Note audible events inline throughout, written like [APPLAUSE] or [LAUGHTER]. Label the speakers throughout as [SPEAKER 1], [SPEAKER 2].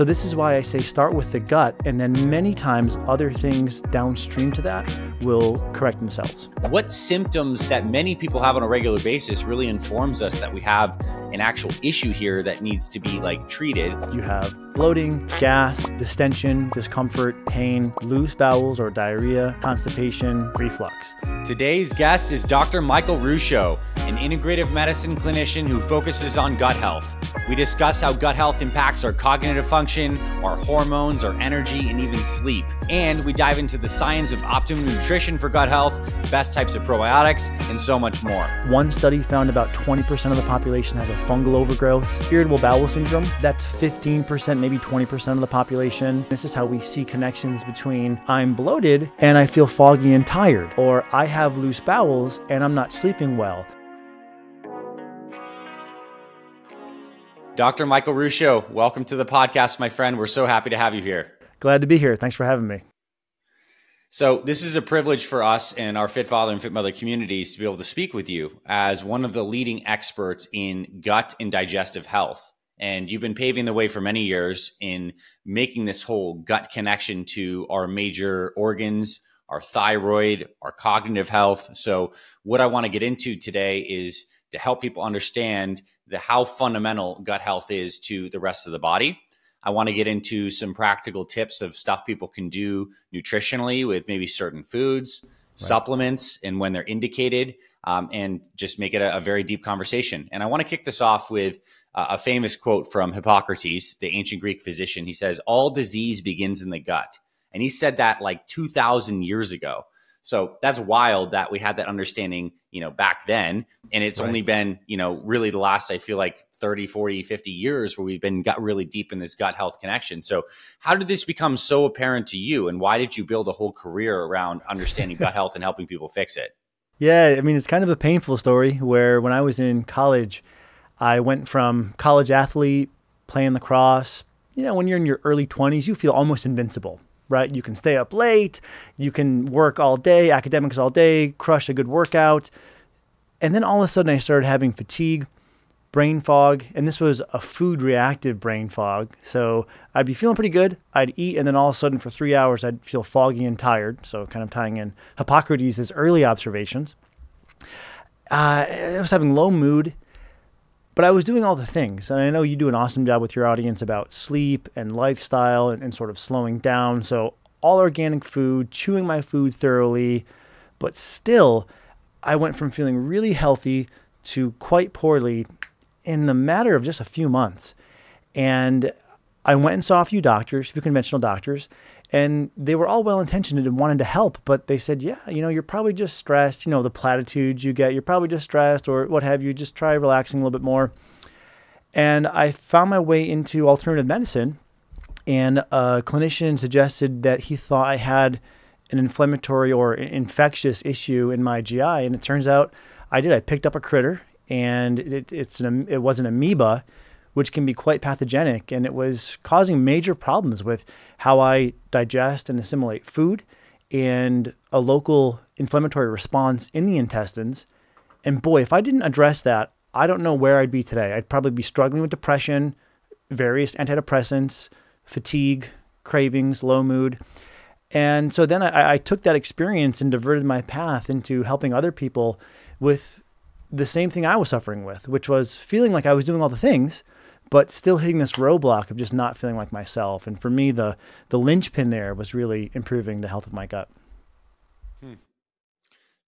[SPEAKER 1] So, this is why I say start with the gut, and then many times other things downstream to that will correct themselves.
[SPEAKER 2] What symptoms that many people have on a regular basis really informs us that we have an actual issue here that needs to be like treated?
[SPEAKER 1] You have bloating, gas, distension, discomfort, pain, loose bowels or diarrhea, constipation, reflux.
[SPEAKER 2] Today's guest is Dr. Michael Ruscio, an integrative medicine clinician who focuses on gut health. We discuss how gut health impacts our cognitive function, our hormones, our energy, and even sleep. And we dive into the science of optimum nutrition for gut health, the best types of probiotics, and so much more.
[SPEAKER 1] One study found about 20% of the population has a fungal overgrowth. Irritable bowel syndrome, that's 15%, maybe 20% of the population. This is how we see connections between I'm bloated and I feel foggy and tired, or I have loose bowels and I'm not sleeping well.
[SPEAKER 2] Dr. Michael Ruscio, welcome to the podcast, my friend. We're so happy to have you here.
[SPEAKER 1] Glad to be here. Thanks for having me.
[SPEAKER 2] So, this is a privilege for us and our Fit Father and Fit Mother communities to be able to speak with you as one of the leading experts in gut and digestive health. And you've been paving the way for many years in making this whole gut connection to our major organs, our thyroid, our cognitive health. So, what I want to get into today is to help people understand the how fundamental gut health is to the rest of the body. I want to get into some practical tips of stuff people can do nutritionally with maybe certain foods, right. supplements, and when they're indicated, um, and just make it a, a, very deep conversation. And I want to kick this off with uh, a famous quote from Hippocrates, the ancient Greek physician. He says, All disease begins in the gut. And he said that like 2,000 years ago. So that's wild that we had that understanding, you know, back then. And it's right. only been, you know, really the last, I feel like 30, 40, 50 years where we've been got really deep in this gut health connection. So how did this become so apparent to you? And why did you build a whole career around understanding gut health and helping people fix it?
[SPEAKER 1] Yeah, I mean, it's kind of a painful story where when I was in college, I went from college athlete, playing lacrosse. You know, when you're in your early 20s, you feel almost invincible right? You can stay up late, you can work all day, academics all day, crush a good workout. And then all of a sudden, I started having fatigue, brain fog, and this was a food reactive brain fog. So I'd be feeling pretty good. I'd eat, and then all of a sudden, for three hours, I'd feel foggy and tired. So, kind of tying in Hippocrates' early observations. Uh, I was having low mood but I was doing all the things. And I know you do an awesome job with your audience about sleep and lifestyle and, and sort of slowing down. So, all organic food, chewing my food thoroughly, but still, I went from feeling really healthy to quite poorly in the matter of just a few months. And I went and saw a few doctors, a few conventional doctors, and they were all well intentioned and wanted to help, but they said, yeah, you know, you're probably just stressed. You know, the platitudes you get, you're probably just stressed or what have you. Just try relaxing a little bit more. And I found my way into alternative medicine, and a clinician suggested that he thought I had an inflammatory or infectious issue in my GI, and it turns out I did. I picked up a critter, and it, it's an it was an amoeba which can be quite pathogenic. And it was causing major problems with how I digest and assimilate food and a local inflammatory response in the intestines. And boy, if I didn't address that, I don't know where I'd be today. I'd probably be struggling with depression, various antidepressants, fatigue, cravings, low mood. And so then I, I, took that experience and diverted my path into helping other people with the same thing I was suffering with, which was feeling like I was doing all the things, but still hitting this roadblock of just not feeling like myself. And for me, the the linchpin there was really improving the health of my gut.
[SPEAKER 2] Hmm.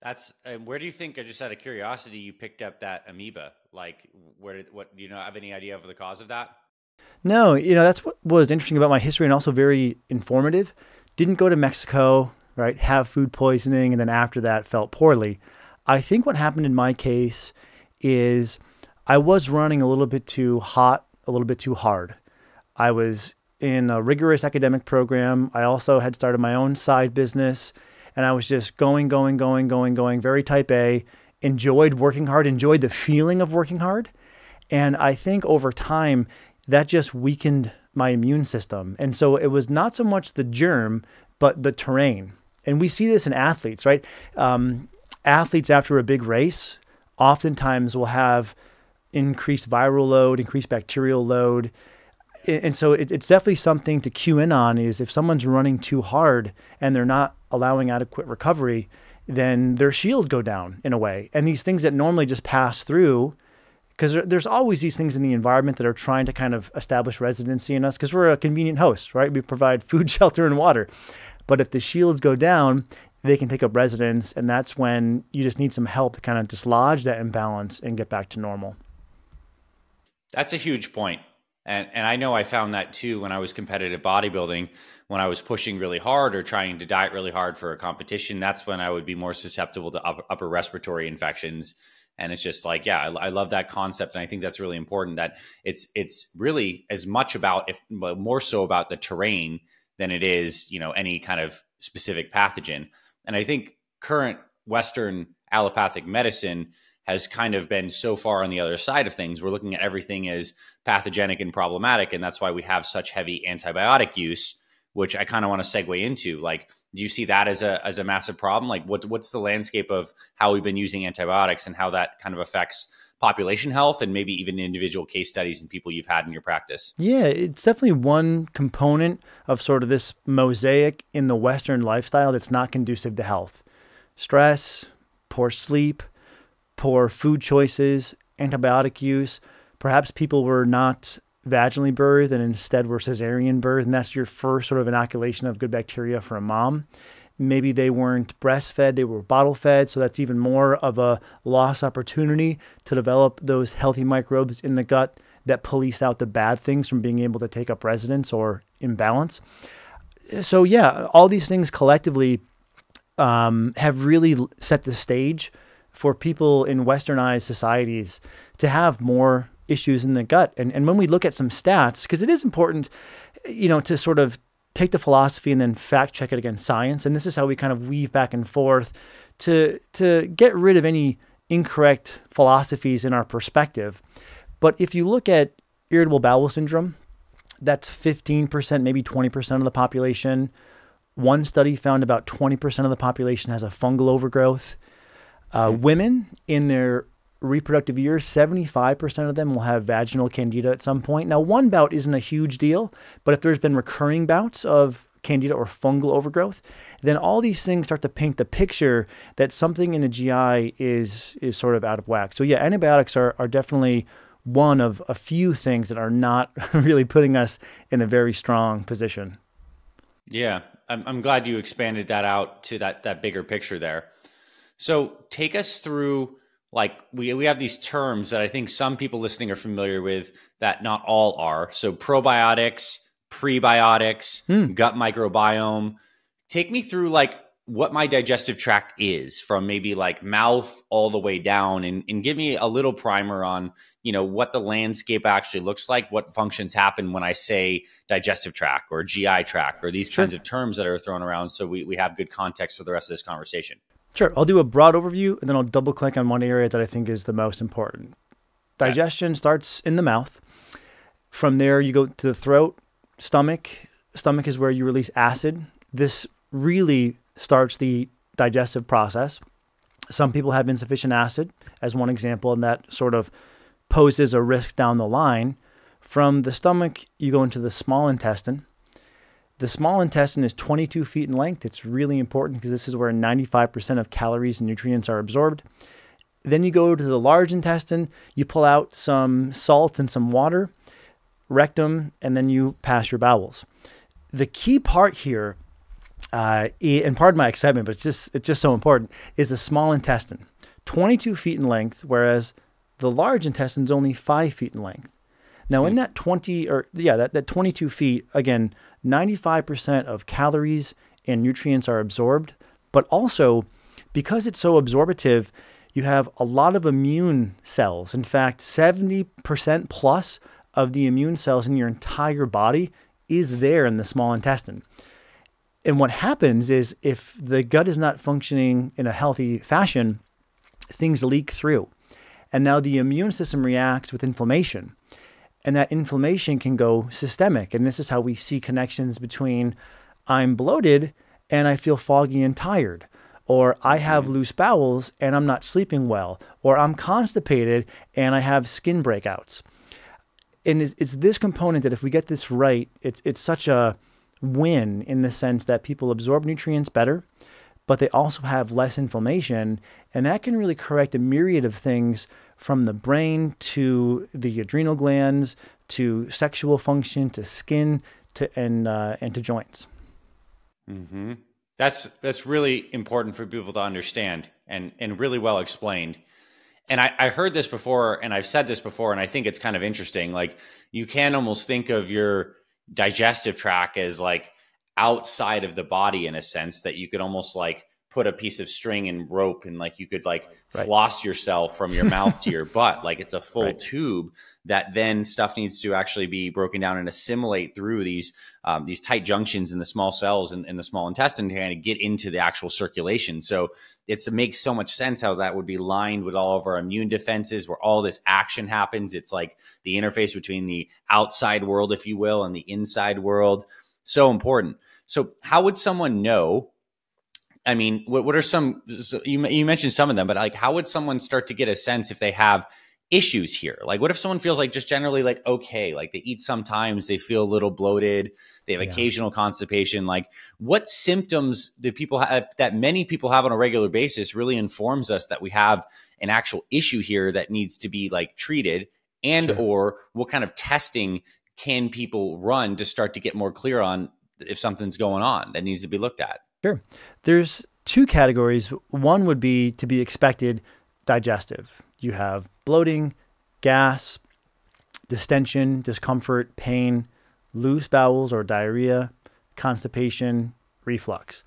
[SPEAKER 2] That's and where do you think? I just out of curiosity, you picked up that amoeba. Like, where did what? Do you know have any idea of the cause of that?
[SPEAKER 1] No, you know that's what was interesting about my history and also very informative. Didn't go to Mexico, right? Have food poisoning, and then after that felt poorly. I think what happened in my case is I was running a little bit too hot a little bit too hard. I was in a rigorous academic program. I also had started my own side business and I was just going, going, going, going, going, very type A, enjoyed working hard, enjoyed the feeling of working hard. And I think over time, that just weakened my immune system. And so it was not so much the germ, but the terrain. And we see this in athletes, right? Um, athletes after a big race oftentimes will have increased viral load, increased bacterial load. and so it, it's definitely something to cue in on is if someone's running too hard and they're not allowing adequate recovery then their shield go down in a way. And these things that normally just pass through because there's always these things in the environment that are trying to kind of establish residency in us because we're a convenient host right? We provide [LAUGHS] food shelter and water. But if the shields go down they can take up residence and that's when you just need some help to kind of dislodge that imbalance and get back to normal
[SPEAKER 2] that's a huge point and and I know I found that too when I was competitive bodybuilding, when I was pushing really hard or trying to diet really hard for a competition. That's when I would be more susceptible to upper, upper respiratory infections. And it's just like, yeah, I, I, love that concept, and I think that's really important. That it's it's really as much about, if more so about the terrain than it is, you know, any kind of specific pathogen. And I think current Western allopathic medicine has kind of been so far on the other side of things. We're looking at everything as pathogenic and problematic. And that's why we have such heavy antibiotic use, which I kind of want to segue into. Like, do you see that as a as a massive problem? Like what what's the landscape of how we've been using antibiotics and how that kind of affects population health and maybe even individual case studies and people you've had in your practice?
[SPEAKER 1] Yeah, it's definitely one component of sort of this mosaic in the Western lifestyle that's not conducive to health. Stress, poor sleep, poor food choices, antibiotic use. Perhaps people were not vaginally birthed and instead were cesarean birthed, and that's your first sort of inoculation of good bacteria for a mom. Maybe they weren't breastfed, they were bottle fed, so that's even more of a lost opportunity to develop those healthy microbes in the gut that police out the bad things from being able to take up residence or imbalance. So, yeah, all these things collectively um, have really set the stage for people in westernized societies to have more issues in the gut. And, and when we look at some stats, because it is important, you know, to sort of take the philosophy and then fact check it against science. And this is how we kind of weave back and forth to, to get rid of any incorrect philosophies in our perspective. But if you look at irritable bowel syndrome, that's 15%, maybe 20% of the population. One study found about 20% of the population has a fungal overgrowth. Uh, mm-hmm. Women in their reproductive years, 75% of them will have vaginal candida at some point. Now, one bout isn't a huge deal, but if there's been recurring bouts of candida or fungal overgrowth, then all these things start to paint the picture that something in the GI is is sort of out of whack. So yeah, antibiotics are are definitely one of a few things that are not [LAUGHS] really putting us in a very strong position.
[SPEAKER 2] Yeah, I'm, I'm glad you expanded that out to that that bigger picture there. So take us through like we we have these terms that I think some people listening are familiar with that not all are. So probiotics, prebiotics, mm. gut microbiome. Take me through like what my digestive tract is from maybe like mouth all the way down and, and give me a little primer on you know what the landscape actually looks like what functions happen when i say digestive tract or gi tract or these sure. kinds of terms that are thrown around so we, we have good context for the rest of this conversation
[SPEAKER 1] Sure. I'll do a broad overview and then I'll double click on one area that I think is the most important. Digestion starts in the mouth. From there, you go to the throat, stomach. Stomach is where you release acid. This really starts the digestive process. Some people have insufficient acid, as one example, and that sort of poses a risk down the line. From the stomach, you go into the small intestine. The small intestine is 22 feet in length. It's really important because this is where 95% of calories and nutrients are absorbed. Then you go to the large intestine, you pull out some salt and some water, rectum, and then you pass your bowels. The key part here, uh, and pardon my excitement, but it's just it's just so important, is the small intestine, 22 feet in length, whereas the large intestine is only five feet in length. Now, in that 20 or yeah, that, that 22 feet, again, 95% of calories and nutrients are absorbed, but also because it's so absorptive, you have a lot of immune cells. In fact, 70% plus of the immune cells in your entire body is there in the small intestine. And what happens is if the gut is not functioning in a healthy fashion, things leak through. And now the immune system reacts with inflammation. And that inflammation can go systemic. And this is how we see connections between I'm bloated and I feel foggy and tired, or I have mm-hmm. loose bowels and I'm not sleeping well, or I'm constipated and I have skin breakouts. and it's, it's this component that if we get this right, it's it's such a win in the sense that people absorb nutrients better, but they also have less inflammation, and that can really correct a myriad of things from the brain to the adrenal glands to sexual function to skin to and uh, and to joints.
[SPEAKER 2] Mm-hmm. That's that's really important for people to understand and and really well explained. And I, I heard this before, and I've said this before, and I think it's kind of interesting. Like you can almost think of your digestive tract as like outside of the body in a sense that you could almost like put a piece of string and rope and like you could like right. floss yourself from your mouth to your [LAUGHS] butt. Like it's a full right. tube that then stuff needs to actually be broken down and assimilate through these um, these tight junctions in the small cells and in, in, the small intestine to kind of get into the actual circulation. So it's, it makes so much sense how that would be lined with all of our immune defenses where all this action happens. It's like the interface between the outside world if you will and the inside world. So important. So how would someone know I mean, what, what are some, you, you mentioned some of them, but like, how would someone start to get a sense if they have issues here? Like, what if someone feels like just generally like, okay, like they eat sometimes, they feel a little bloated, they have yeah. occasional constipation. Like, what symptoms do people have uh, that many people have on a regular basis really informs us that we have an actual issue here that needs to be like treated and sure. or what kind of testing can people run to start to get more clear on if something's going on that needs to be looked at?
[SPEAKER 1] Sure. There's two categories. One would be to be expected digestive. You have bloating, gas, distension, discomfort, pain, loose bowels or diarrhea, constipation, reflux.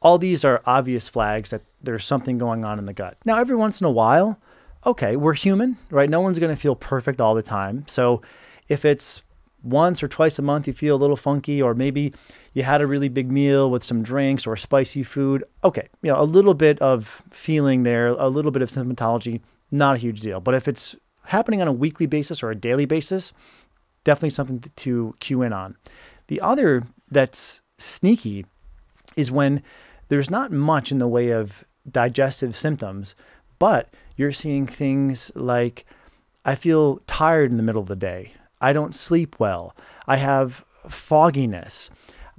[SPEAKER 1] All these are obvious flags that there's something going on in the gut. Now, every once in a while, okay, we're human, right? No one's going to feel perfect all the time. So if it's once or twice a month you feel a little funky, or maybe you had a really big meal with some drinks or spicy food. Okay, you know, a little bit of feeling there, a little bit of symptomatology, not a huge deal. But if it's happening on a weekly basis or a daily basis, definitely something to cue in on. The other that's sneaky is when there's not much in the way of digestive symptoms, but you're seeing things like I feel tired in the middle of the day. I don't sleep well. I have fogginess.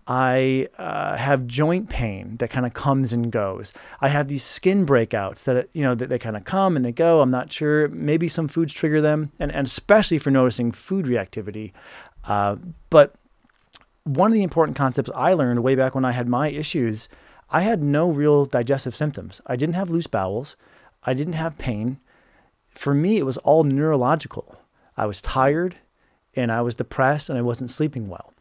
[SPEAKER 1] I uh, have joint pain that kind of comes and goes. I have these skin breakouts that you know that they kind of come and they go. I'm not sure. Maybe some foods trigger them, and, and especially for noticing food reactivity. Uh, but one of the important concepts I learned way back when I had my issues, I had no real digestive symptoms. I didn't have loose bowels. I didn't have pain. For me, it was all neurological. I was tired and I was depressed and I wasn't sleeping well.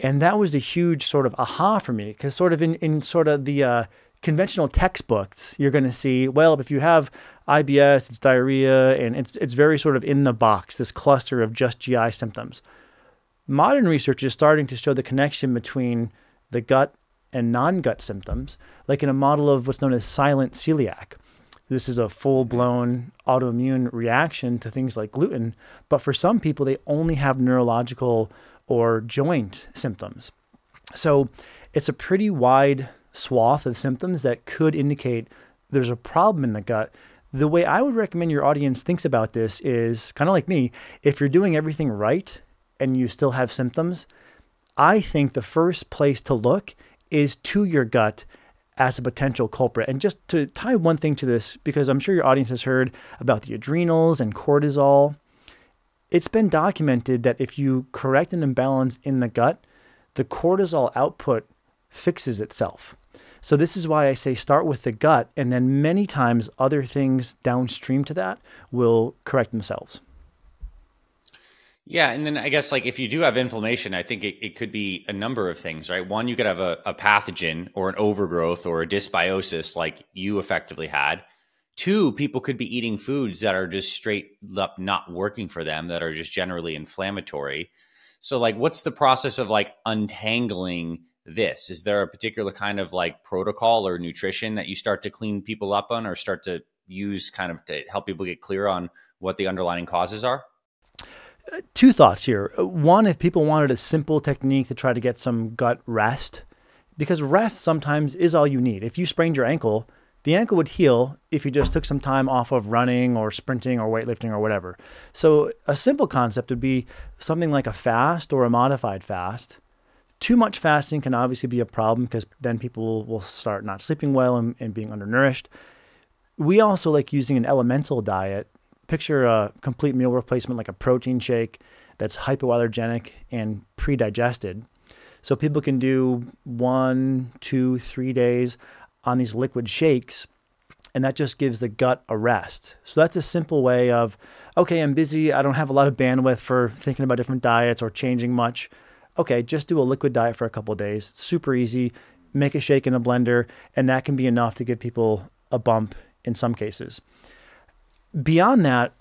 [SPEAKER 1] And that was a huge sort of aha for me because sort of in, in sort of the uh, conventional textbooks, you're going to see, well, if you have IBS, it's diarrhea, and it's, it's very sort of in the box, this cluster of just GI symptoms. Modern research is starting to show the connection between the gut and non gut symptoms, like in a model of what's known as silent celiac, this is a full blown autoimmune reaction to things like gluten. But for some people, they only have neurological or joint symptoms. So it's a pretty wide swath of symptoms that could indicate there's a problem in the gut. The way I would recommend your audience thinks about this is kind of like me. If you're doing everything right and you still have symptoms, I think the first place to look is to your gut as a potential culprit. And just to tie one thing to this, because I'm sure your audience has heard about the adrenals and cortisol, it's been documented that if you correct an imbalance in the gut, the cortisol output fixes itself. So, this is why I say start with the gut, and then many times other things downstream to that will correct themselves.
[SPEAKER 2] Yeah, and then I guess like if you do have inflammation, I think it, it could be a number of things, right? One, you could have a, a pathogen or an overgrowth or a dysbiosis like you effectively had. Two, people could be eating foods that are just straight up not working for them, that are just generally inflammatory. So, like, what's the process of like untangling this? Is there a particular kind of like protocol or nutrition that you start to clean people up on or start to use kind of to help people get clear on what the underlying causes are?
[SPEAKER 1] Two thoughts here. One, if people wanted a simple technique to try to get some gut rest, because rest sometimes is all you need. If you sprained your ankle, The ankle would heal if you just took some time off of running or sprinting or weightlifting or whatever. So, a simple concept would be something like a fast or a modified fast. Too much fasting can obviously be a problem because then people will start not sleeping well and, and being undernourished. We also like using an elemental diet. Picture a complete meal replacement like a protein shake that's hypoallergenic and pre digested. So people can do one, two, three days on these liquid shakes, and that just gives the gut a rest. So that's a simple way of, okay, I'm busy. I don't have a lot of bandwidth for thinking about different diets or changing much. Okay, just do a liquid diet for a couple days. It's super easy. Make a shake in a blender, and that can be enough to give people a bump in some cases. Beyond that,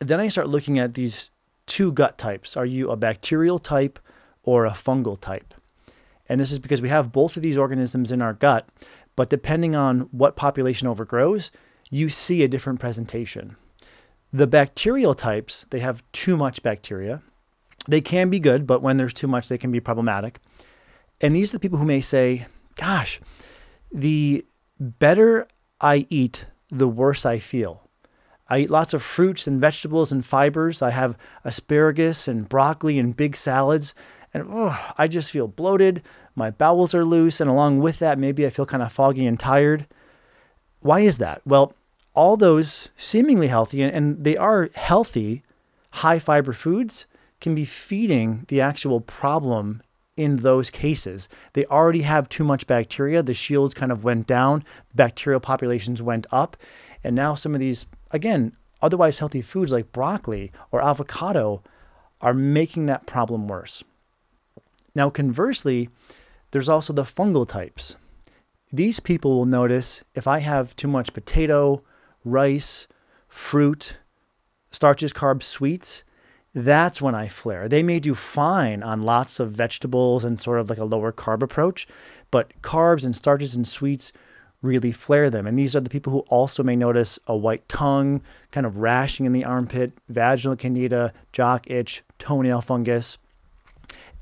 [SPEAKER 1] then I start looking at these two gut types. Are you a bacterial type or a fungal type? And this is because we have both of these organisms in our gut, but depending on what population overgrows, you see a different presentation. The bacterial types, they have too much bacteria. They can be good, but when there's too much, they can be problematic. And these are the people who may say, gosh, the better I eat, the worse I feel. I eat lots of fruits and vegetables and fibers. I have asparagus and broccoli and big salads. And oh, I just feel bloated my bowels are loose, and along with that, maybe I feel kind of foggy and tired. Why is that? Well, all those seemingly healthy, and they are healthy, high fiber foods can be feeding the actual problem in those cases. They already have too much bacteria. The shields kind of went down, bacterial populations went up. And now some of these, again, otherwise healthy foods like broccoli or avocado are making that problem worse. Now, conversely, there's also the fungal types. These people will notice if I have too much potato, rice, fruit, starches, carbs, sweets, that's when I flare. They may do fine on lots of vegetables and sort of like a lower carb approach, but carbs and starches and sweets really flare them. And these are the people who also may notice a white tongue, kind of rashing in the armpit, vaginal candida, jock itch, toenail fungus.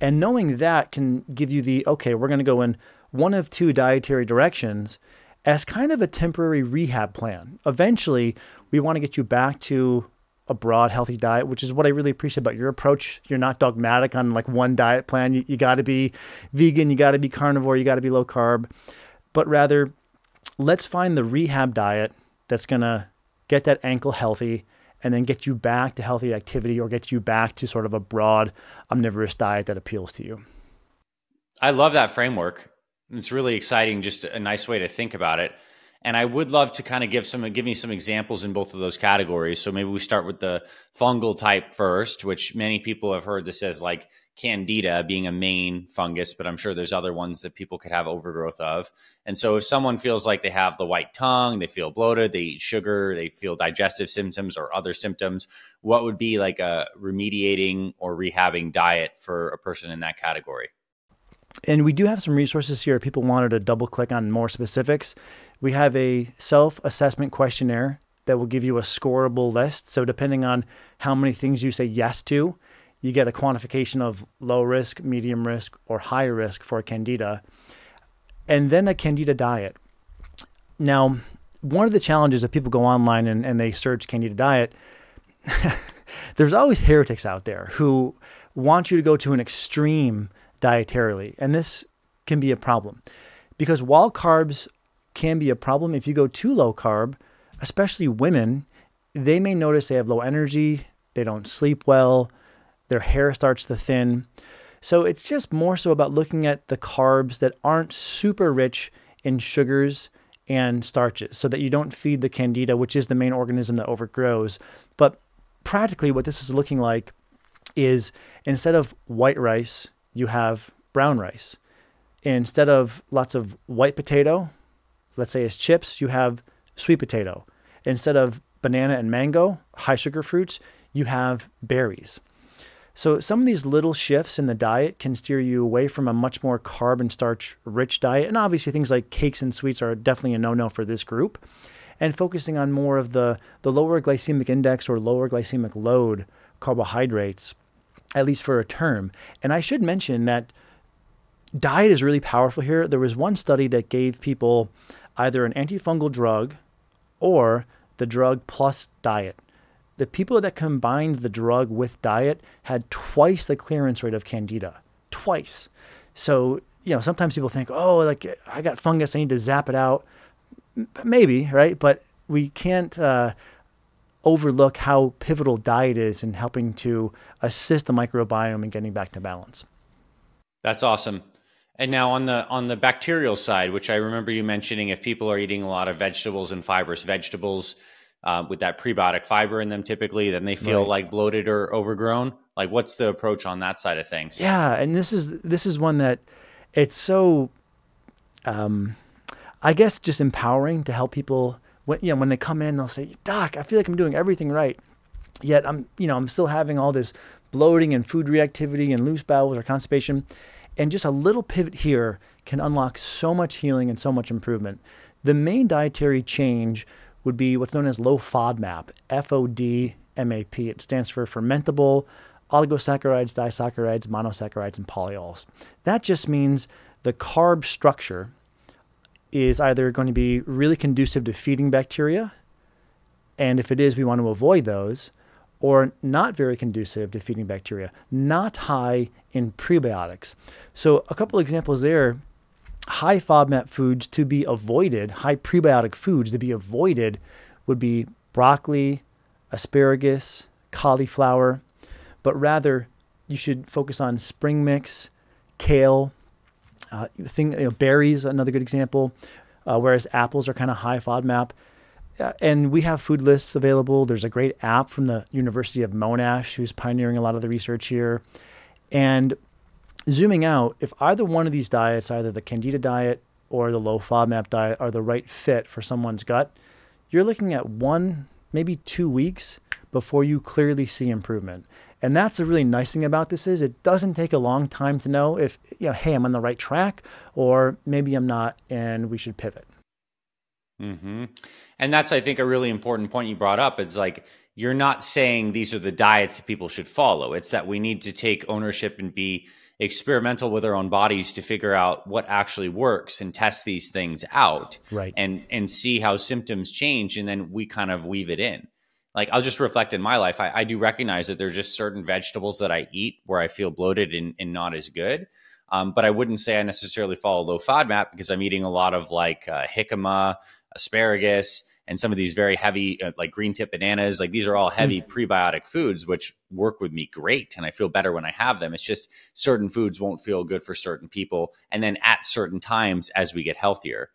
[SPEAKER 1] And knowing that can give you the okay, we're going to go in one of two dietary directions as kind of a temporary rehab plan. Eventually, we want to get you back to a broad, healthy diet, which is what I really appreciate about your approach. You're not dogmatic on like one diet plan. You, you got to be vegan, you got to be carnivore, you got to be low carb, but rather, let's find the rehab diet that's going to get that ankle healthy and then get you back to healthy activity or get you back to sort of a broad omnivorous diet that appeals to you.
[SPEAKER 2] I love that framework. It's really exciting, just a nice way to think about it. And I would love to kind of give some give me some examples in both of those categories. So maybe we start with the fungal type first, which many people have heard this as like candida being a main fungus, but I'm sure there's other ones that people could have overgrowth of. And so if someone feels like they have the white tongue, they feel bloated, they eat sugar, they feel digestive symptoms or other symptoms, what would be like a remediating or rehabbing diet for a person in that category?
[SPEAKER 1] And we do have some resources here. If people wanted to double click on more specifics, we have a self assessment questionnaire that will give you a scoreable list. So, depending on how many things you say yes to, you get a quantification of low risk, medium risk, or high risk for candida, and then a candida diet. Now, one of the challenges if people go online and, and they search candida diet, [LAUGHS] there's always heretics out there who want you to go to an extreme dietarily, and this can be a problem because while carbs can be a problem, if you go too low carb, especially women, they may notice they have low energy, they don't sleep well, their hair starts to thin. So it's just more so about looking at the carbs that aren't super rich in sugars and starches so that you don't feed the candida, which is the main organism that overgrows. But practically, what this is looking like is instead of white rice, you have brown rice. Instead of lots of white potato, let's say as chips, you have sweet potato. Instead of banana and mango, high sugar fruits, you have berries. So some of these little shifts in the diet can steer you away from a much more carb and starch rich diet. And obviously things like cakes and sweets are definitely a no-no for this group. And focusing on more of the, the lower glycemic index or lower glycemic load carbohydrates, at least for a term. And I should mention that diet is really powerful here. There was one study that gave people either an antifungal drug or the drug plus diet. The people that combined the drug with diet had twice the clearance rate of candida. Twice. So, you know, sometimes people think, oh, like I got fungus, I need to zap it out. Maybe, right? But we can't uh, overlook how pivotal diet is in helping to assist the microbiome in getting back to balance.
[SPEAKER 2] That's awesome. And now on the on the bacterial side, which I remember you mentioning, if people are eating a lot of vegetables and fibrous vegetables uh, with that prebiotic fiber in them, typically, then they feel right. like bloated or overgrown. Like, what's the approach on that side of things?
[SPEAKER 1] Yeah, and this is this is one that it's so, um, I guess, just empowering to help people. When you know when they come in, they'll say, "Doc, I feel like I'm doing everything right." Yet I'm, you know, I'm still having all this bloating and food reactivity and loose bowels or constipation. And just a little pivot here can unlock so much healing and so much improvement. The main dietary change would be what's known as low FODMAP, F O D M A P. It stands for fermentable oligosaccharides, disaccharides, monosaccharides, and polyols. That just means the carb structure is either going to be really conducive to feeding bacteria, and if it is, we want to avoid those, or not very conducive to feeding bacteria, not high in prebiotics. So, a couple examples there high FODMAP foods to be avoided, high prebiotic foods to be avoided would be broccoli, asparagus, cauliflower, but rather you should focus on spring mix, kale, uh, thing, you know, berries, another good example, uh, whereas apples are kind of high FODMAP. Uh, and we have food lists available. There's a great app from the University of Monash who's pioneering a lot of the research here. And zooming out, if either one of these diets, either the Candida diet or the low FODMAP diet, are the right fit for someone's gut, you're looking at one, maybe two weeks before you clearly see improvement. And that's the really nice thing about this is it doesn't take a long time to know if, you know, hey, I'm on the right track or maybe I'm not and we should pivot.
[SPEAKER 2] Mm-hmm. And that's, I think, a really important point you brought up. It's like you're not saying these are the diets that people should follow. It's that we need to take ownership and be experimental with our own bodies to figure out what actually works and test these things out
[SPEAKER 1] right
[SPEAKER 2] and and see how symptoms change and then we kind of weave it in like i'll just reflect in my life i, I do recognize that there's just certain vegetables that i eat where i feel bloated and, and not as good. Um, but i wouldn't say i necessarily follow low fodmap because i'm eating a lot of like uh, jicama asparagus and some of these very heavy uh, like green tip bananas. Like these are all heavy mm. prebiotic foods which work with me great and i feel better when i have them. It's just certain foods won't feel good for certain people and then at certain times as we get healthier.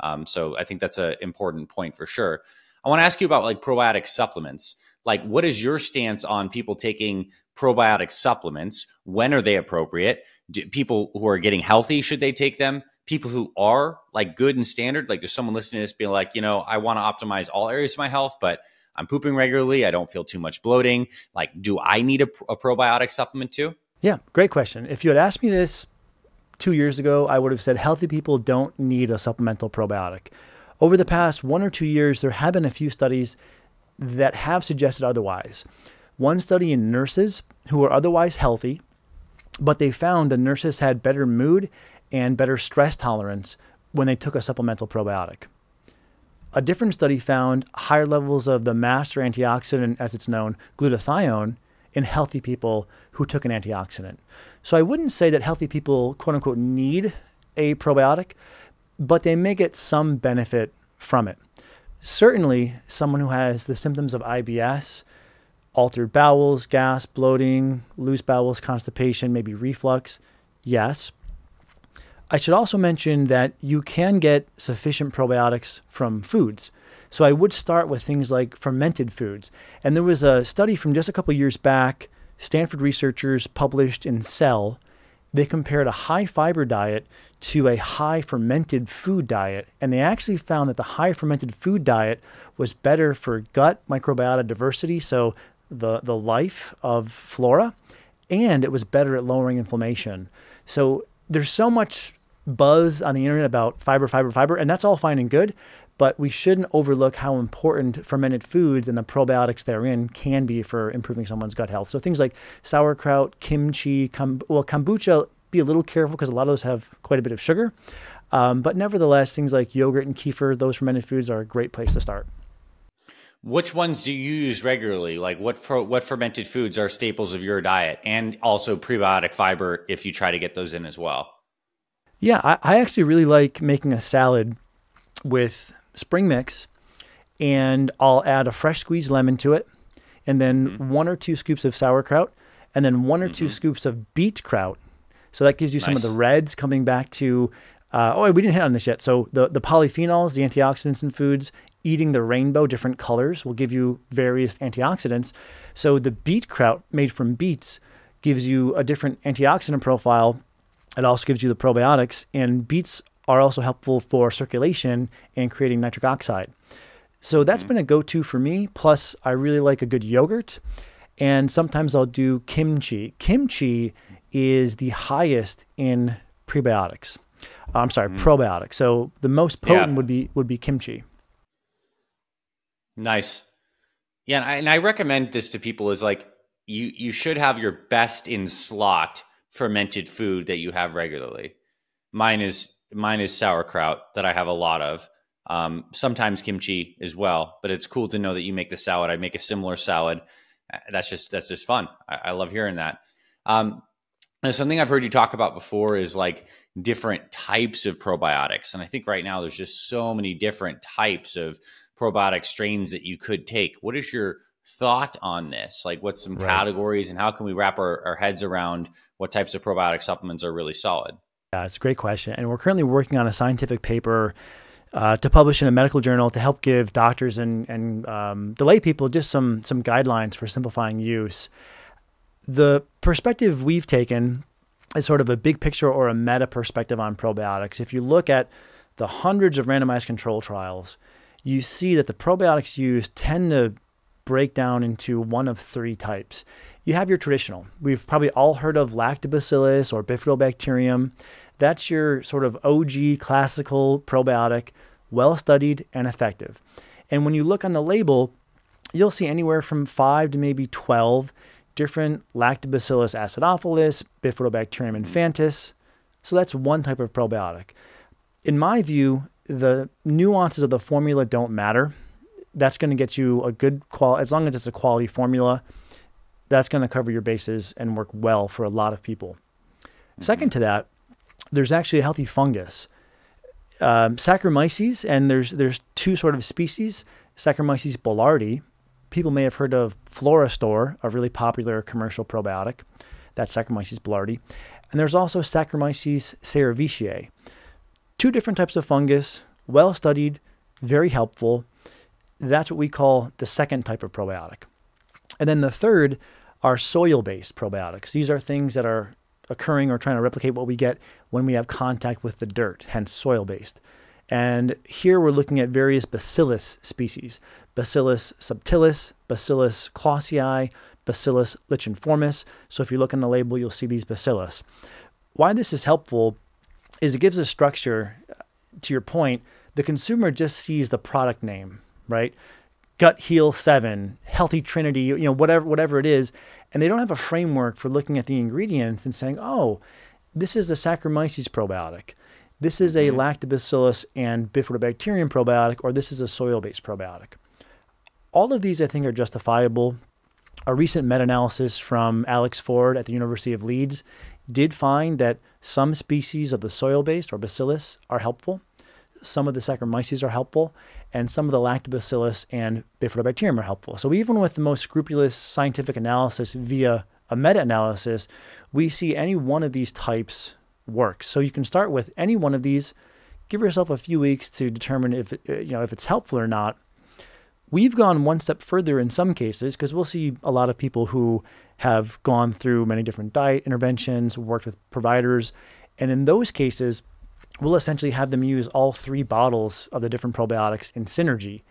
[SPEAKER 2] Um, so i think that's an important point for sure i want to ask you about like probiotic supplements like what is your stance on people taking probiotic supplements when are they appropriate Do people who are getting healthy should they take them people who are like good and standard. Like there's someone listening to this being like, you know, I want to optimize all areas of my health, but I'm pooping regularly. I don't feel too much bloating. Like, do I need a, a probiotic supplement too?
[SPEAKER 1] Yeah, great question. If you had asked me this two years ago, I would have said healthy people don't need a supplemental probiotic. Over the past one or two years, there have been a few studies that have suggested otherwise. One study in nurses who were otherwise healthy, but they found the nurses had better mood and better stress tolerance when they took a supplemental probiotic. A different study found higher levels of the master antioxidant, as it's known, glutathione, in healthy people who took an antioxidant. So I wouldn't say that healthy people, quote unquote, need a probiotic, but they may get some benefit from it. Certainly, someone who has the symptoms of IBS, altered bowels, gas, bloating, loose bowels, constipation, maybe reflux, yes, I should also mention that you can get sufficient probiotics from foods. So I would start with things like fermented foods. And there was a study from just a couple years back, Stanford researchers published in Cell. They compared a high fiber diet to a high fermented food diet. And they actually found that the high fermented food diet was better for gut microbiota diversity, so the, the life of flora, and it was better at lowering inflammation. So there's so much buzz on the internet about fiber, fiber, fiber, and that's all fine and good. But we shouldn't overlook how important fermented foods and the probiotics therein can be for improving someone's gut health. So things like sauerkraut, kimchi, well, kombucha be a little careful because a lot of those have quite a bit of sugar. Um, but nevertheless, things like yogurt and kefir, those fermented foods are a great place to start.
[SPEAKER 2] Which ones do you use regularly? Like what for, what fermented foods are staples of your diet, and also prebiotic fiber if you try to get those in as well?
[SPEAKER 1] Yeah, I, I actually really like making a salad with spring mix, and I'll add a fresh squeezed lemon to it, and then mm-hmm. one or two scoops of sauerkraut, and then one or mm-hmm. two scoops of beet kraut. So that gives you nice. some of the reds coming back to uh, oh, we didn't hit on this yet. So the, the polyphenols, the antioxidants in foods, eating the rainbow, different colors will give you various antioxidants. So the beet kraut made from beets gives you a different antioxidant profile. It also gives you the probiotics, and beets are also helpful for circulation and creating nitric oxide. So that's mm-hmm. been a go-to for me. Plus, I really like a good yogurt, and sometimes I'll do kimchi. Kimchi is the highest in prebiotics. Uh, I'm sorry, mm. probiotic. So the most potent yeah. would be would be kimchi.
[SPEAKER 2] Nice. Yeah, and I, and I recommend this to people is like you you should have your best in slot fermented food that you have regularly. Mine is mine is sauerkraut that I have a lot of. Um, sometimes kimchi as well, but it's cool to know that you make the salad. I make a similar salad. Uh, that's just that's just fun. I, I love hearing that. Um, and something I've heard you talk about before is like different types of probiotics. And I think right now there's just so many different types of probiotic strains that you could take. What is your thought on this? Like, what's some right. categories and how can we wrap our, our heads around what types of probiotic supplements are really solid?
[SPEAKER 1] Yeah, it's a great question. And we're currently working on a scientific paper uh, to publish in a medical journal to help give doctors and, and um, the lay people just some, some guidelines for simplifying use. The perspective we've taken is sort of a big picture or a meta perspective on probiotics. If you look at the hundreds of randomized control trials, you see that the probiotics used tend to break down into one of three types. You have your traditional. We've probably all heard of lactobacillus or bifidobacterium. That's your sort of OG classical probiotic, well studied and effective. And when you look on the label, you'll see anywhere from five to maybe 12 different Lactobacillus acidophilus, Bifidobacterium infantis. So that's one type of probiotic. In my view, the nuances of the formula don't matter. That's going to get you a good quality, as long as it's a quality formula, that's going to cover your bases and work well for a lot of people. Mm-hmm. Second to that, there's actually a healthy fungus. Um, Saccharomyces, and there's there's two sort of species. Saccharomyces boulardii, people may have heard of Florastor, a really popular commercial probiotic. That's Saccharomyces boulardii. And there's also Saccharomyces cerevisiae. Two different types of fungus, well studied, very helpful. That's what we call the second type of probiotic. And then the third are soil based probiotics. These are things that are occurring or trying to replicate what we get when we have contact with the dirt, hence soil based. And here we're looking at various bacillus species. Bacillus subtilis, Bacillus clausii, Bacillus licheniformis. So if you look on the label, you'll see these bacillus. Why this is helpful is it gives a structure. Uh, to your point, the consumer just sees the product name, right? Gut Heal Seven, Healthy Trinity, you know, whatever whatever it is, and they don't have a framework for looking at the ingredients and saying, "Oh, this is a Saccharomyces probiotic." This is a mm-hmm. lactobacillus and bifidobacterium probiotic, or this is a soil based probiotic. All of these, I think, are justifiable. A recent meta analysis from Alex Ford at the University of Leeds did find that some species of the soil based or bacillus are helpful, some of the Saccharomyces are helpful, and some of the lactobacillus and bifidobacterium are helpful. So, even with the most scrupulous scientific analysis via a meta analysis, we see any one of these types works. So, you can start with any one of these, give yourself a few weeks to determine if, uh, you know, if it's helpful or not We've gone one step further in some cases because we'll see a lot of people who have gone through many different diet interventions, worked with providers. And in those cases, we'll essentially have them use all three bottles of the different probiotics in synergy.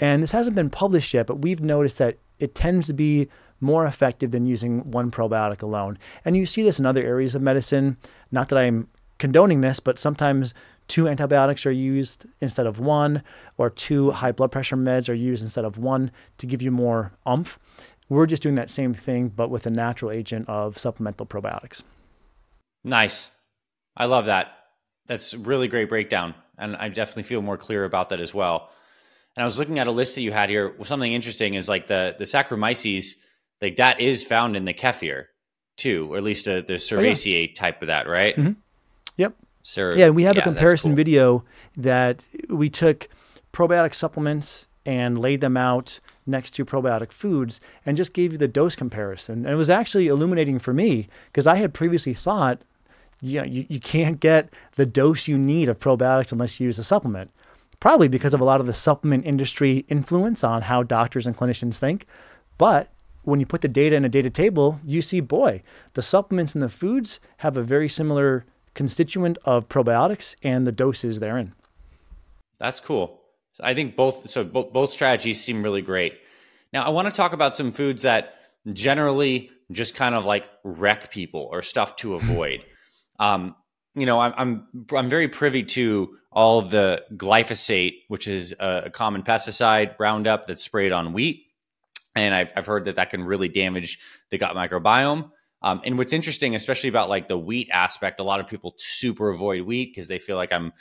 [SPEAKER 1] And this hasn't been published yet, but we've noticed that it tends to be more effective than using one probiotic alone. And you see this in other areas of medicine. Not that I'm condoning this, but sometimes two antibiotics are used instead of one, or two high blood pressure meds are used instead of one to give you more umph. We're just doing that same thing, but with a natural agent of supplemental probiotics.
[SPEAKER 2] Nice. I love that. That's really great breakdown. And I definitely feel more clear about that as well. And I was looking at a list that you had here. Something interesting is like the the Saccharomyces, like that is found in the kefir too, or at least a, the Cerevisiae oh, yeah. type of that, right?
[SPEAKER 1] Mm-hmm. Yep. So, yeah, we have yeah, a comparison cool. video that we took probiotic supplements and laid them out next to probiotic foods and just gave you the dose comparison. And it was actually illuminating for me because I had previously thought, you, know, you, you can't get the dose you need of probiotics unless you use a supplement. Probably because of a lot of the supplement industry influence on how doctors and clinicians think. But when you put the data in a data table, you see, boy, the supplements and the foods have a very similar constituent of probiotics and the doses therein.
[SPEAKER 2] That's cool. So I think both so both, both strategies seem really great. Now I want to talk about some foods that generally just kind of like wreck people or stuff to [LAUGHS] avoid. um, you know, I'm, I'm I'm very privy to all of the glyphosate, which is a, a common pesticide Roundup that's sprayed on wheat, and I've I've heard that that can really damage the gut microbiome. Um, and what's interesting, especially about like the wheat aspect, a lot of people super avoid wheat because they feel like I'm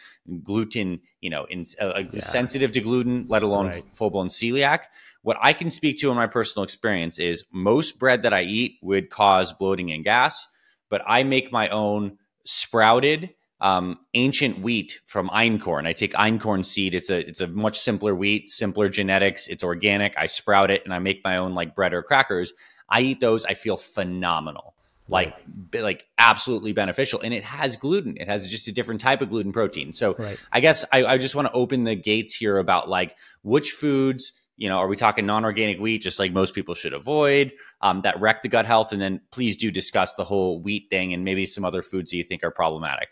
[SPEAKER 2] gluten, you know, in, uh, yeah. sensitive to gluten, let alone right. full blown celiac. What I can speak to in my personal experience is most bread that I eat would cause bloating and gas, but I make my own sprouted um, ancient wheat from einkorn. I take einkorn seed. It's a it's a much simpler wheat, simpler genetics. It's organic. I sprout it and I make my own like bread or crackers I eat those, I feel phenomenal. Like, right. like absolutely beneficial. And it has gluten. It has just a different type of gluten protein. So right. I guess I, I just want to open the gates here about like which foods, you know, are we talking non-organic wheat, just like most people should avoid, um, that wreck the gut health? And then please do discuss the whole wheat thing and maybe some other foods that you think are problematic.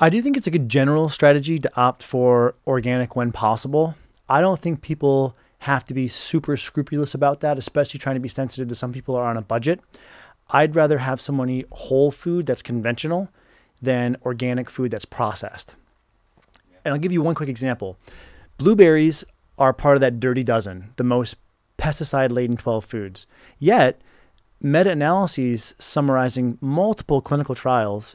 [SPEAKER 1] I do think it's a good general strategy to opt for organic when possible. I don't think people have to be super scrupulous about that, especially trying to be sensitive to some people who are on a budget. I'd rather have someone eat whole food that's conventional than organic food that's processed. And I'll give you one quick example. Blueberries are part of that dirty dozen, the most pesticide laden 12 foods. Yet, meta analyses summarizing multiple clinical trials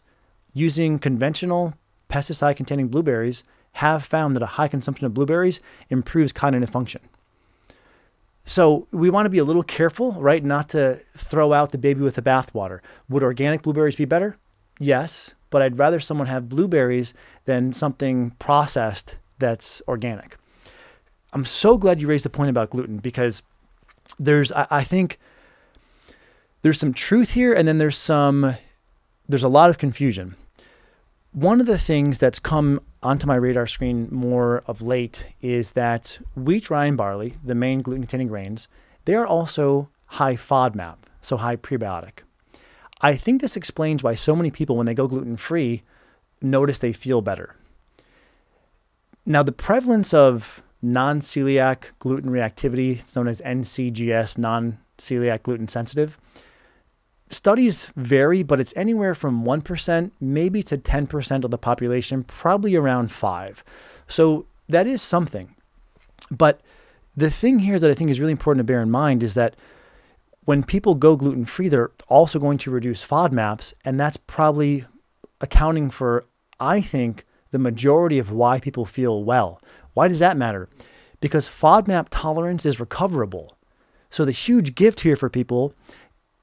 [SPEAKER 1] using conventional pesticide containing blueberries have found that a high consumption of blueberries improves cognitive function. So we want to be a little careful, right? Not to throw out the baby with the bathwater. Would organic blueberries be better? Yes, but I'd rather someone have blueberries than something processed that's organic. I'm so glad you raised the point about gluten because there's, I, I think, there's some truth here, and then there's some, there's a lot of confusion. One of the things that's come onto my radar screen more of late is that wheat, rye, and barley, the main gluten-containing grains, they are also high FODMAP, so high prebiotic. I think this explains why so many people, when they go gluten-free, notice they feel better. Now, the prevalence of non-celiac gluten reactivity, it's known as NCGS, non-celiac gluten sensitive, Studies vary, but it's anywhere from 1% maybe to 10% of the population, probably around 5. So that is something. But the thing here that I think is really important to bear in mind is that when people go gluten free, they're also going to reduce FODMAPs, and that's probably accounting for, I think, the majority of why people feel well. Why does that matter? Because FODMAP tolerance is recoverable. So the huge gift here for people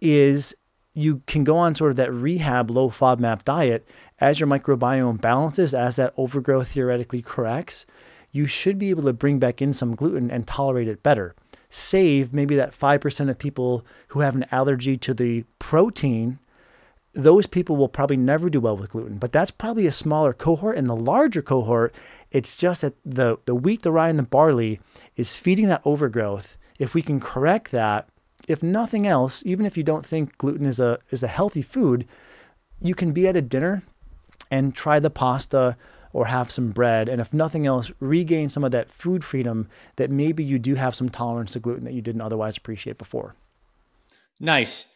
[SPEAKER 1] is you can go on sort of that rehab low FODMAP diet as your microbiome balances, as that overgrowth theoretically corrects. You should be able to bring back in some gluten and tolerate it better. Save maybe that 5% of people who have an allergy to the protein. Those people will probably never do well with gluten, but that's probably a smaller cohort. In the larger cohort, it's just that the, the wheat, the rye, and the barley is feeding that overgrowth. If we can correct that, if nothing else, even if you don't think gluten is a is a healthy food, you can be at a dinner and try the pasta or have some bread and if nothing else regain some of that food freedom that maybe you do have some tolerance to gluten that you didn't otherwise appreciate before.
[SPEAKER 2] Nice.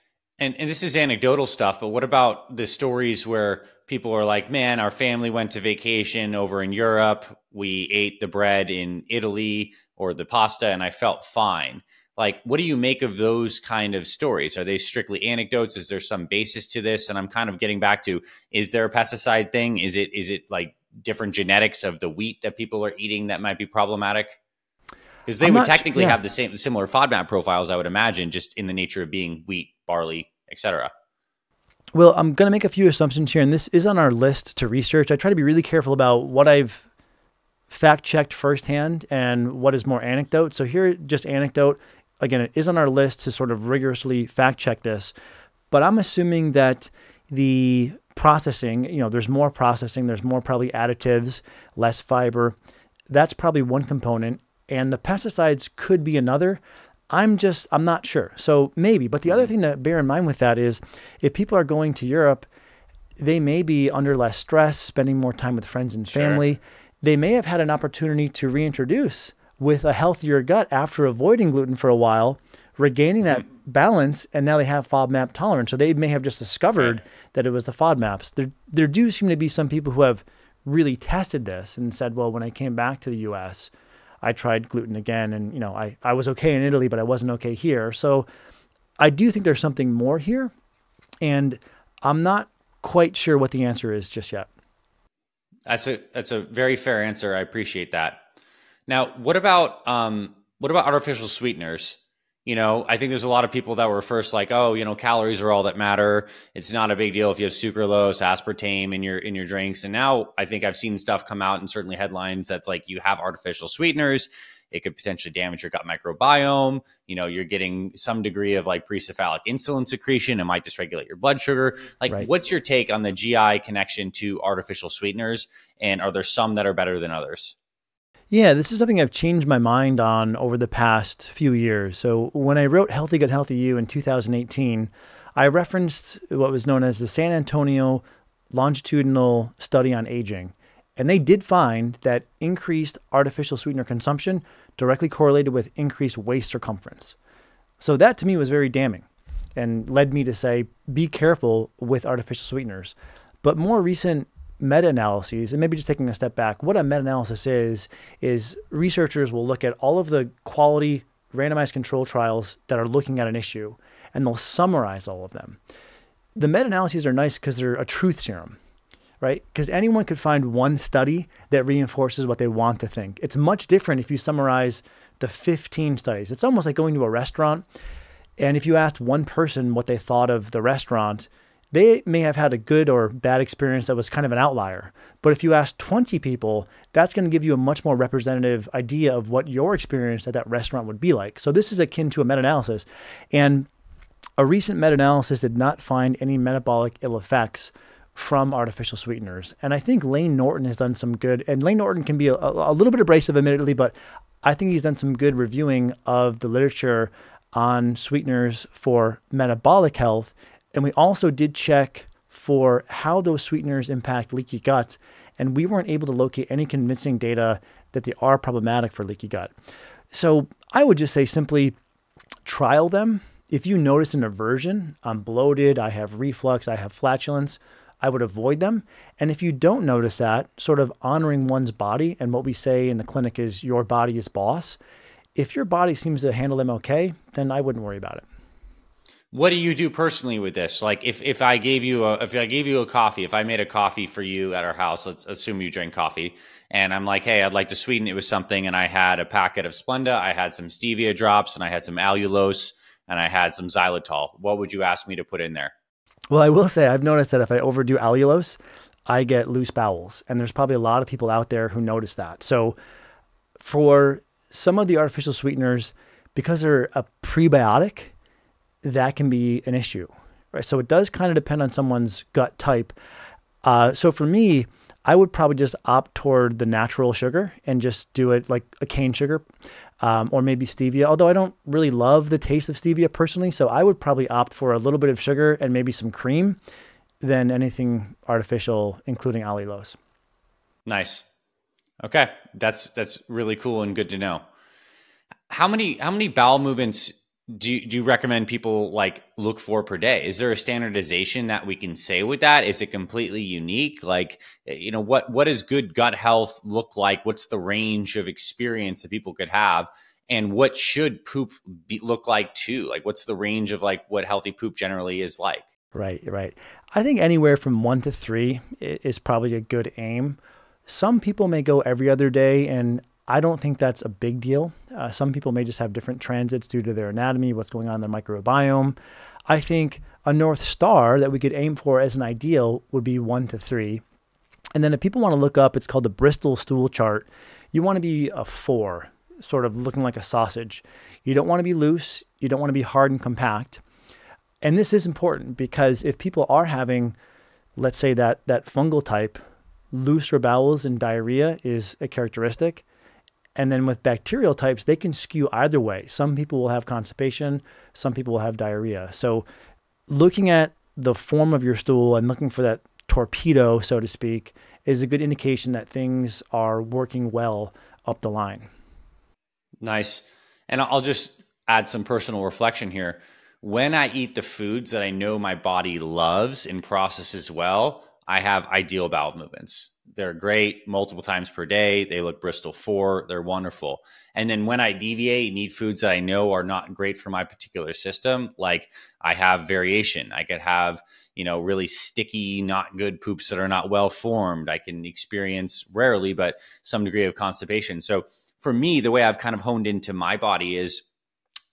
[SPEAKER 2] And and this is anecdotal stuff, but what about the stories where people are like, "Man, our family went to vacation over in Europe. We ate the bread in Italy or the pasta and I felt fine." Like what do you make of those kind of stories are they strictly anecdotes is there some basis to this and i'm kind of getting back to is there a pesticide thing is it is it like different genetics of the wheat that people are eating that might be problematic because they I'm would technically yeah. have the same similar FODMAP profiles, I would imagine, just in the nature of being wheat, barley, etc.
[SPEAKER 1] Well, I'm going to make a few assumptions here, and this is on our list to research. I try to be really careful about what I've fact checked firsthand and what is more anecdote. So here, just anecdote again, it is on our list to sort of rigorously fact check this, but I'm assuming that the processing, you know, there's more processing, there's more probably additives, less fiber. That's probably one component. And the pesticides could be another. I'm just, I'm not sure. So maybe. But the other mm-hmm. thing to bear in mind with that is if people are going to Europe, they may be under less stress, spending more time with friends and family. Sure. They may have had an opportunity to reintroduce with a healthier gut after avoiding gluten for a while, regaining that mm. balance, and now they have FODMAP tolerance. So they may have just discovered that it was the FODMAPs. There, there do seem to be some people who have really tested this and said, well, when I came back to the US, I tried gluten again, and you know, I, I was okay in Italy, but I wasn't okay here. So I do think there's something more here, and I'm not quite sure what the answer is just yet.
[SPEAKER 2] That's a that's a very fair answer. I appreciate that. Now, what about um, what about artificial sweeteners? You know, I think there's a lot of people that were first like, oh, you know, calories are all that matter. It's not a big deal if you have sucralose, aspartame in your in your drinks. And now I think I've seen stuff come out and certainly headlines that's like you have artificial sweeteners. It could potentially damage your gut microbiome. You know, you're getting some degree of like precephalic insulin secretion. It might dysregulate your blood sugar. Like, right. what's your take on the GI connection to artificial sweeteners? And are there some that are better than others?
[SPEAKER 1] Yeah, this is something I've changed my mind on over the past few years. So when I wrote Healthy Gut Healthy You in 2018, I referenced what was known as the San Antonio Longitudinal Study on Aging. And they did find that increased artificial sweetener consumption directly correlated with increased waist circumference. So that to me was very damning and led me to say, be careful with artificial sweeteners. But more recent meta analyses, and maybe just taking a step back, what a meta analysis is, is researchers will look at all of the quality randomized control trials that are looking at an issue and they'll summarize all of them. The meta analyses are nice because they're a truth serum, right? Because anyone could find one study that reinforces what they want to think. It's much different if you summarize the 15 studies. It's almost like going to a restaurant. And if you asked one person what they thought of the restaurant, they may have had a good or bad experience that was kind of an outlier. But if you ask 20 people, that's going to give you a much more representative idea of what your experience at that restaurant would be like. So this is akin to a meta analysis. And a recent meta analysis did not find any metabolic ill effects from artificial sweeteners. And I think Layne Norton has done some good, and Layne Norton can be a, a little bit abrasive, admittedly, but I think he's done some good reviewing of the literature on sweeteners for metabolic health and we also did check for how those sweeteners impact leaky gut, and we weren't able to locate any convincing data that they are problematic for leaky gut. So I would just say simply trial them. If you notice an aversion, I'm bloated, I have reflux, I have flatulence, I would avoid them. And if you don't notice that, sort of honoring one's body, and what we say in the clinic is your body is boss. If your body seems to handle them okay, then I wouldn't worry about it.
[SPEAKER 2] What do you do personally with this? Like if, if I gave you a if I gave you a coffee, if I made a coffee for you at our house, let's assume you drink coffee, and I'm like, hey, I'd like to sweeten it with something, and I had a packet of Splenda, I had some stevia drops, and I had some allulose, and I had some xylitol. What would you ask me to put in there?
[SPEAKER 1] Well, I will say I've noticed that if I overdo allulose, I get loose bowels, and there's probably a lot of people out there who notice that. So for some of the artificial sweeteners, because they're a prebiotic that can be an issue. Right? So it does kind of depend on someone's gut type. Uh, so for me, I would probably just opt toward the natural sugar and just do it like a cane sugar um, or maybe stevia. Although I don't really love the taste of stevia personally, so I would probably opt for a little bit of sugar and maybe some cream than anything artificial, including allulose.
[SPEAKER 2] Nice. Okay, that's that's really cool and good to know. How many how many bowel movements do you, do you recommend people like look for per day? Is there a standardization that we can say with that? Is it completely unique? Like, eh, you know, what what does good gut health look like? What's the range of experience that people could have? and what should poop be, look like too like what's the range of like what healthy poop generally is like
[SPEAKER 1] right right i think anywhere from one to three is probably a good aim some people may go every other day and i don't think that's a big deal uh, some people may just have different transits due to their anatomy what's going on in their microbiome i think a north star that we could aim for as an ideal would be one to three and then if people want to look up it's called the bristol stool chart you want to be a four sort of looking like a sausage. You don't want to be loose, you don't want to be hard and compact. And this is important because if people are having, let's say that that fungal type, looser bowels and diarrhea is a characteristic. And then with bacterial types, they can skew either way. Some people will have constipation, some people will have diarrhea. So looking at the form of your stool and looking for that torpedo, so to speak, is a good indication that things are working well up the line.
[SPEAKER 2] Nice. And I'll just add some personal reflection here. When I eat the foods that I know my body loves and processes well, I have ideal bowel movements. They're great multiple times per day. They look Bristol 4. They're wonderful. And then when I deviate and eat foods that I know are not great for my particular system, like I have variation. I could have, you know, really sticky, not good poops that are not well formed. I can experience rarely, but some degree of constipation. So for me, the way I've kind of honed into my body is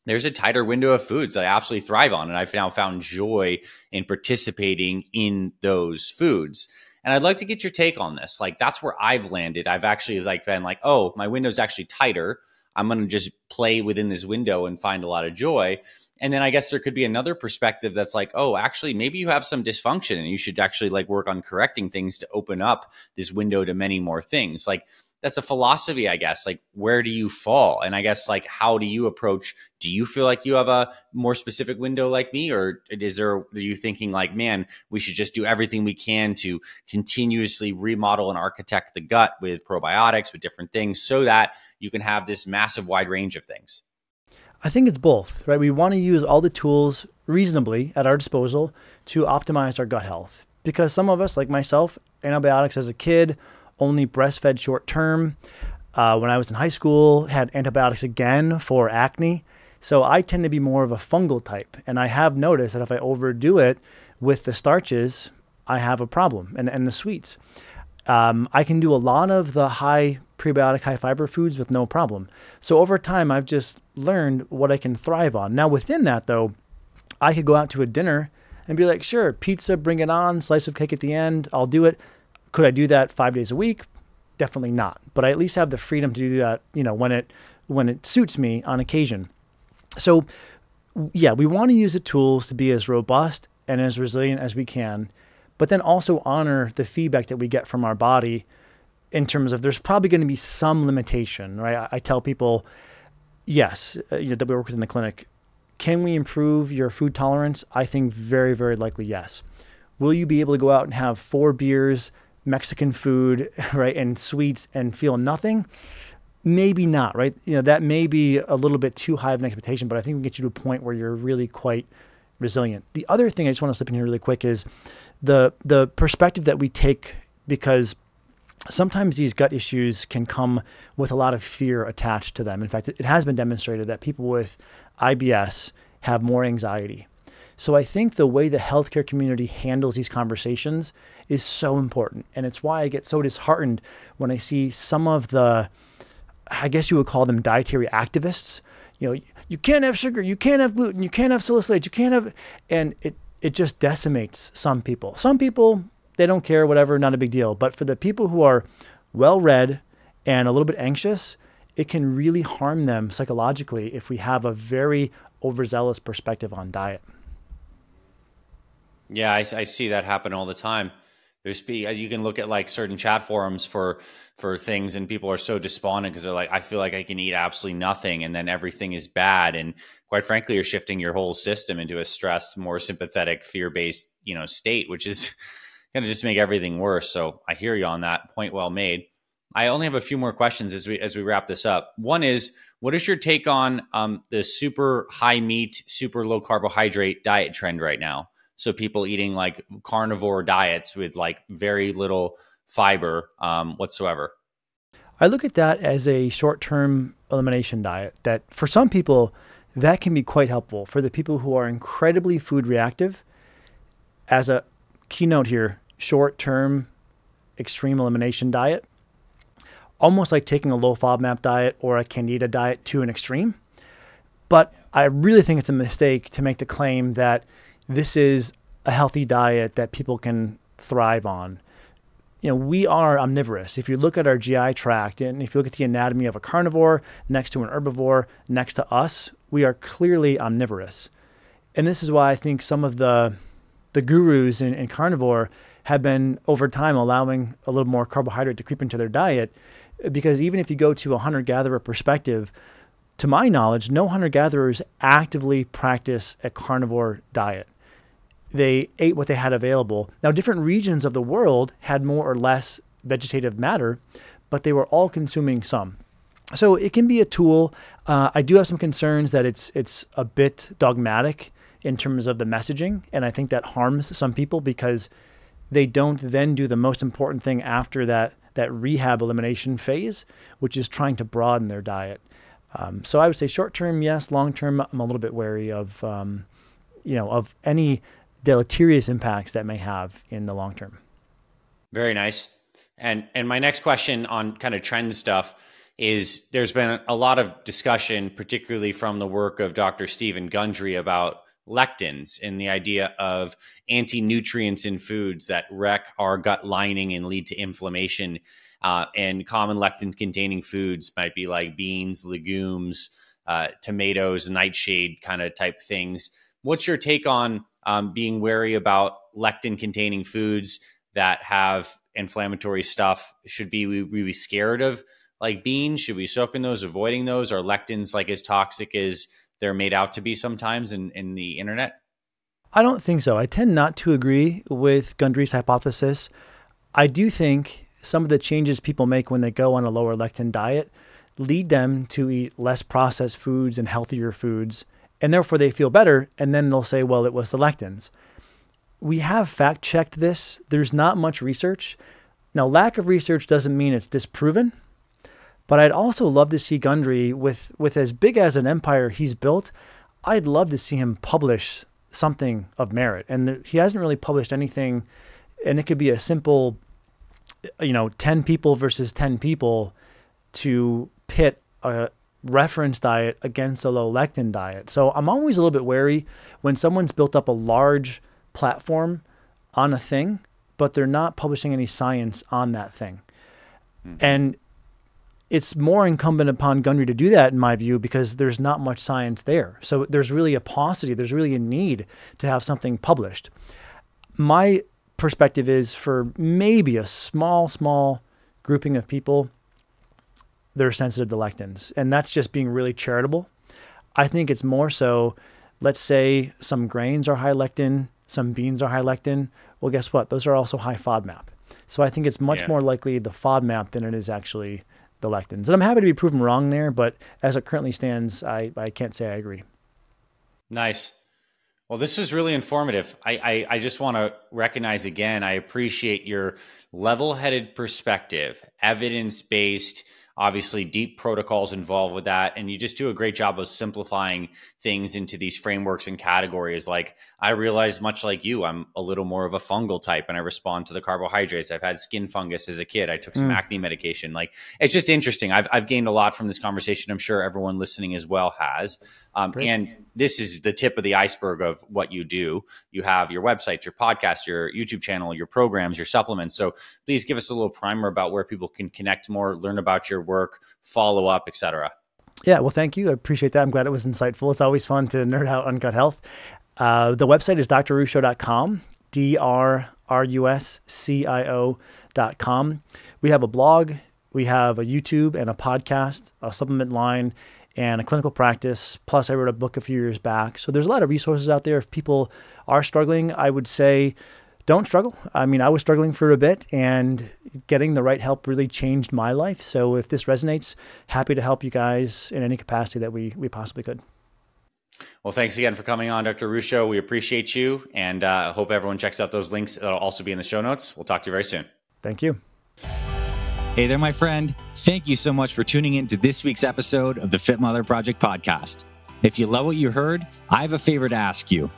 [SPEAKER 2] there's a tighter window of foods that I absolutely thrive on. And I've now found joy in participating in those foods. And I'd like to get your take on this. Like that's where I've landed. I've actually like been like, oh, my window's actually tighter. I'm going to just play within this window and find a lot of joy. And then I guess there could be another perspective that's like, oh, actually, maybe you have some dysfunction and you should actually like work on correcting things to open up this window to many more things. Like that's a philosophy, I guess. Like, where do you fall? And I guess, like, how do you approach? Do you feel like you have a more specific window like me, or is there? Are you thinking like, man, we should just do everything we can to continuously remodel and architect the gut with probiotics, with different things, so that you can have this massive wide range of things?
[SPEAKER 1] I think it's both, right? We want to use all the tools reasonably at our disposal to optimize our gut health. Because some of us, like myself, antibiotics as a kid only breastfed short term. Uh, when I was in high school, had antibiotics again for acne. So I tend to be more of a fungal type, and I have noticed that if I overdo it with the starches, I have a problem, and and the sweets. Um, I can do a lot of the high prebiotic, high fiber foods with no problem. So over time, I've just learned what I can thrive on. Now within that, though, I could go out to a dinner and be like, sure, pizza, bring it on, slice of cake at the end, I'll do it. Could I do that five days a week? Definitely not. But I at least have the freedom to do that, you know, when it when it suits me on occasion. So yeah, we want to use the tools to be as robust and as resilient as we can, but then also honor the feedback that we get from our body in terms of there's probably going to be some limitation, right? I, I tell people, yes, uh, you know, that we work with in the clinic, can we improve your food tolerance? I think very, very likely yes. Will you be able to go out and have four beers Mexican food, [LAUGHS] right, and sweets and feel nothing, maybe not, right? You know, that may be a little bit too high of an expectation, but I think we get you to a point where you're really quite resilient. The other thing I just want to slip in here really quick is the the perspective that we take because sometimes these gut issues can come with a lot of fear attached to them. In fact, it has been demonstrated that people with IBS have more anxiety so I think the way the healthcare community handles these conversations is so important. And it's why I get so disheartened when I see some of the, I guess you would call them dietary activists. You know, you can't have sugar, you can't have gluten, you can't have salicylates, you can't have, and it, it just decimates some people. Some people, they don't care, whatever, not a big deal. But for the people who are well read and a little bit anxious, it can really harm them psychologically if we have a very overzealous perspective on diet.
[SPEAKER 2] Yeah, I, I see that happen all the time. There's be you can look at like certain chat forums for for things, and people are so despondent because they're like, I feel like I can eat absolutely nothing, and then everything is bad. And quite frankly, you're shifting your whole system into a stressed, more sympathetic, fear based, you know, state, which is [LAUGHS] going to just make everything worse. So I hear you on that. Point well made. I only have a few more questions as we as we wrap this up. One is, what is your take on um, the super high meat, super low carbohydrate diet trend right now? So people eating like carnivore diets with like very little fiber um, whatsoever.
[SPEAKER 1] I look at that as a short term elimination diet that for some people, that can be quite helpful. For the people who are incredibly food reactive, as a keynote here, short term extreme elimination diet, almost like taking a low FODMAP diet or a Candida diet to an extreme. But I really think it's a mistake to make the claim that this is a healthy diet that people can thrive on. You know, we are omnivorous. If you look at our GI tract and if you look at the anatomy of a carnivore next to an herbivore next to us, we are clearly omnivorous. And this is why I think some of the the gurus in, in carnivore have been over time allowing a little more carbohydrate to creep into their diet because even if you go to a hunter gatherer perspective, to my knowledge, no hunter gatherers actively practice a carnivore diet. They ate what they had available. Now, different regions of the world had more or less vegetative matter, but they were all consuming some. So it can be a tool. Uh, I do have some concerns that it's it's a bit dogmatic in terms of the messaging, and I think that harms some people because they don't then do the most important thing after that that rehab elimination phase, which is trying to broaden their diet. Um, so I would say short term, yes. Long term, I'm a little bit wary of, um, you know, of any deleterious impacts that may have in the long term.
[SPEAKER 2] Very nice. And and my next question on kind of trend stuff is there's been a lot of discussion, particularly from the work of Dr. Steven Gundry about lectins and the idea of anti nutrients in foods that wreck our gut lining and lead to inflammation. Uh, and common lectin containing foods might be like beans, legumes, uh, tomatoes, nightshade kind of type things. What's your take on um, being wary about lectin containing foods that have inflammatory stuff? Should be we, we be scared of like beans? Should we soak in those, avoiding those? Are lectins like as toxic as they're made out to be sometimes in, in the internet?
[SPEAKER 1] I don't think so. I tend not to agree with Gundry's hypothesis. I do think some of the changes people make when they go on a lower lectin diet lead them to eat less processed foods and healthier foods, and therefore they feel better. And then they'll say, well, it was the lectins. We have fact checked this. There's not much research. Now, lack of research doesn't mean it's disproven. But I'd also love to see Gundry with with as big as an empire he's built. I'd love to see him publish something of merit, and there, he hasn't really published anything. And it could be a simple, you know, ten people versus ten people to pit a reference diet against a low lectin diet. So I'm always a little bit wary when someone's built up a large platform on a thing, but they're not publishing any science on that thing. Mm-hmm. And it's more incumbent upon Gundry to do that, in my view, because there's not much science there. So there's really a paucity, there's really a need to have something published. My perspective is for maybe a small, small grouping of people, they're sensitive to lectins. And that's just being really charitable. I think it's more so, let's say some grains are high lectin, some beans are high lectin. Well, guess what? Those are also high FODMAP. So I think it's much yeah. more likely the FODMAP than it is actually the lectins. And I'm happy to be proven wrong there, but as it currently stands, I, I can't say I agree.
[SPEAKER 2] Nice. Well, this was really informative. I, I, I just want to recognize again, I appreciate your level headed perspective, evidence based obviously deep protocols involved with that. And you just do a great job of simplifying things into these frameworks and categories. Like i realize much like you i'm a little more of a fungal type and i respond to the carbohydrates. I've had skin fungus as a kid. I took some mm. acne medication. Like it's just interesting. I've, I've gained a lot from this conversation. I'm sure everyone listening as well has. Um, and this is the tip of the iceberg of what you do you have your website your podcast your youtube channel your programs your supplements so please give us a little primer about where people can connect more learn about your work, follow up, etc.
[SPEAKER 1] Yeah, well, thank you. I appreciate that. I'm glad it was insightful. It's always fun to nerd out on gut health. Uh, the website is drruscio.com, D R R U S C I O.com. We have a blog, we have a YouTube and a podcast, a supplement line, and a clinical practice. Plus, I wrote a book a few years back. So there's a lot of resources out there. If people are struggling, I would say don't struggle. I mean, I was struggling for a bit, and getting the right help really changed my life. So if this resonates, happy to help you guys in any capacity that we we possibly could.
[SPEAKER 2] Well, thanks again for coming on, Dr. Ruscio. We appreciate you, and I uh, hope everyone checks out those links. That'll also be in the show notes. We'll talk to you very soon.
[SPEAKER 1] Thank you.
[SPEAKER 3] Hey there, my friend.
[SPEAKER 2] Thank you so much for tuning in to this week's episode of the Fit Mother Project podcast. If you love what you heard, I have a favor to ask you.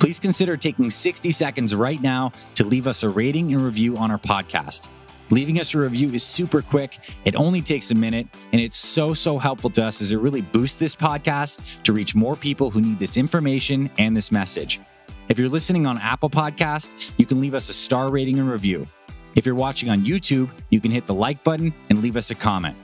[SPEAKER 2] Please consider taking 60 seconds right now to leave us a rating and review on our podcast. Leaving us a review is super quick. It only takes a minute, and it's so, so helpful to us as it really boosts this podcast to reach more people who need this information and this message. If you're listening on Apple Podcast, you can leave us a star rating and review. If you're watching on YouTube, you can hit the like button and leave us a comment.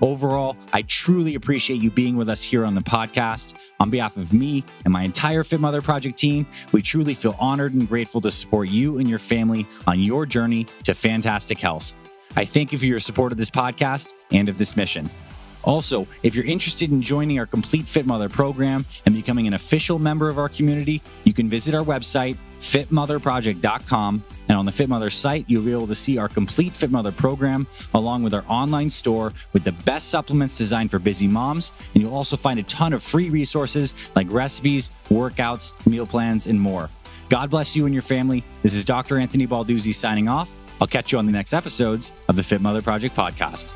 [SPEAKER 2] Overall, I truly appreciate you being with us here on the podcast. On behalf of me and my entire Fit Mother Project team, we truly feel honored and grateful to support you and your family on your journey to fantastic health. I thank you for your support of this podcast and of this mission. Also, if you're interested in joining our Complete Fit Mother program and becoming an official member of our community, you can visit our website, fitmotherproject.com. And on the Fit Mother site, you'll be able to see our Complete Fit Mother program along with our online store with the best supplements designed for busy moms. And you'll also find a ton of free resources like recipes, workouts, meal plans, and more. God bless you and your family. This is Dr. Anthony Balduzzi signing off. I'll catch you on the next episodes of the Fit Mother Project podcast.